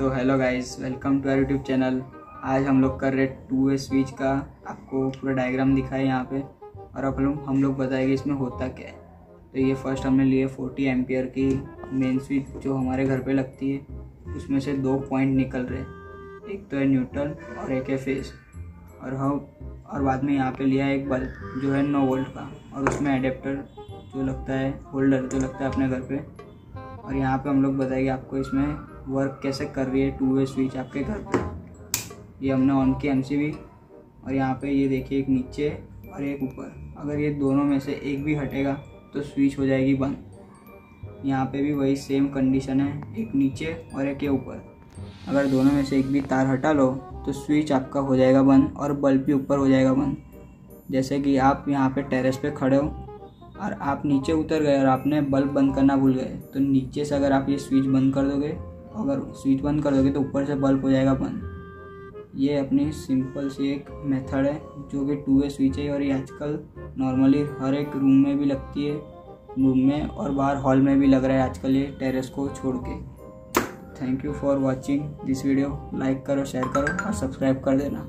तो hello guys welcome to our YouTube channel आज हम लोग कर रहे टू वे स्विच का। आपको पूरा डायग्राम दिखाए यहाँ पे। और अब लोग, हम लोग बताएँगे इसमें होता क्या है। तो ये फ़र्स्ट हमने लिए 40 एम्पियर की मेन स्विच जो हमारे घर पे लगती है। उसमें से दो पॉइंट निकल रहे एक तो है न्यूट्रल और एक है फेस और हम, और बाद में यहाँ पे लिया एक बल्ब जो है नौ वोल्ट का। और उसमें एडेप्टर जो लगता है होल्डर जो लगता है अपने घर पे। और यहाँ पे हम लोग बताएँगे आपको इसमें वर्क कैसे कर रही है टू वे स्विच आपके घर पे। ये हमने ऑन किया एम और यहाँ पे ये देखिए एक नीचे और एक ऊपर। अगर ये दोनों में से एक भी हटेगा तो स्विच हो जाएगी बंद। यहाँ पे भी वही सेम कंडीशन है, एक नीचे और एक ये ऊपर। अगर दोनों में से एक भी तार हटा लो तो स्विच आपका हो जाएगा बंद और बल्ब भी ऊपर हो जाएगा बंद। जैसे कि आप यहाँ पे टेरेस पे खड़े हो, और आप नीचे उतर गए और आपने बल्ब बंद करना भूल गए तो नीचे से अगर आप ये स्विच बंद कर दोगे अगर स्विच बंद कर दोगे तो ऊपर से बल्ब हो जाएगा बंद। ये अपनी सिंपल सी एक मेथड है, जो कि टू वे स्विच है और ये आजकल नॉर्मली हर एक रूम में भी लगती है रूम में और बाहर हॉल में भी लग रहा है आजकल ये टेरेस को छोड़ के। Thank you for watching this video like करो शेयर करो और सब्सक्राइब कर देना।